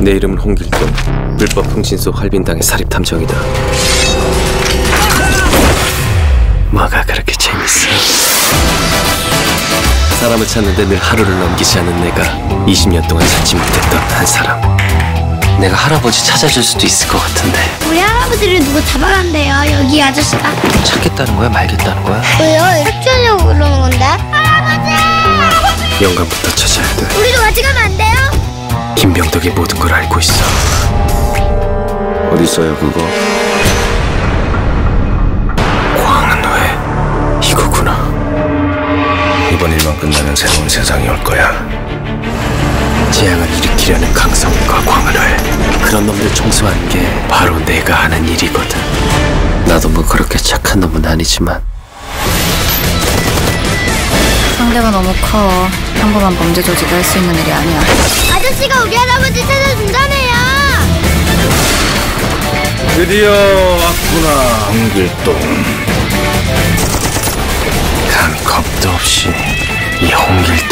내 이름은 홍길동. 불법 흥신소 활빈당의 사립 탐정이다. 뭐가 그렇게 재밌어? 사람을 찾는데 늘 하루를 넘기지 않은 내가 20년 동안 찾지 못했던 한 사람. 내가 할아버지 찾아줄 수도 있을 것 같은데 우리 할아버지를 누구 잡아간대요 여기 아저씨가 찾겠다는 거야 말겠다는 거야? 왜요? 흡주하려고 그러는 건데 할아버지 영감부터 찾아야 돼. 우리도 같이 가면 안 돼 요? 김병덕이 모든 걸 알고 있어. 어디 있어요 그거? 광은회 이거구나. 이번 일만 끝나면 새로운 세상이 올 거야. 재앙을 일으키려는 강성과 광은회 그런 놈들 청소하는 게 바로 내가 하는 일이거든. 나도 뭐 그렇게 착한 놈은 아니지만 상대가 너무 커. 평범한 범죄 조직이 할 수 있는 일이 아니야. 아저씨 드디어 왔구나. 홍길동. 감히 겁도 없이 이 벌이다